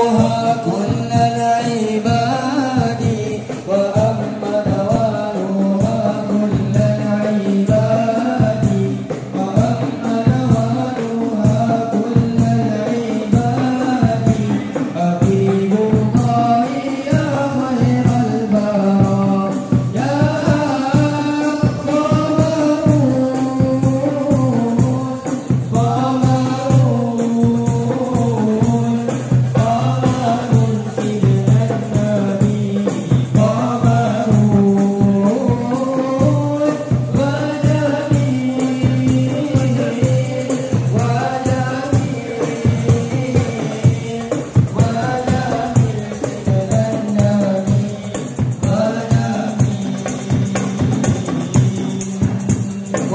con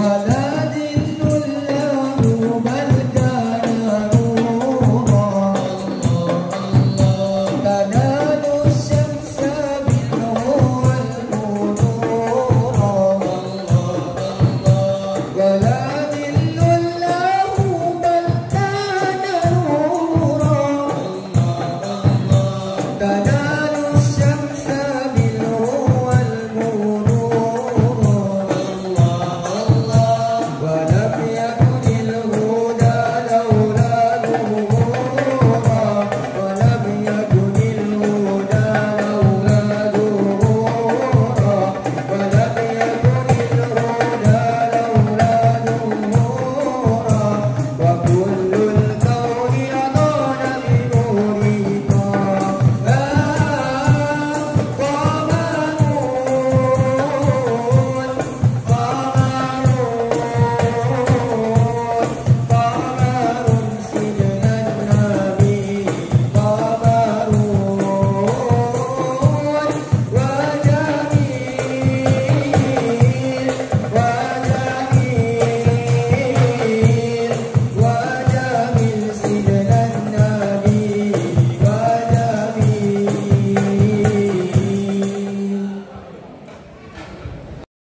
trabalhar.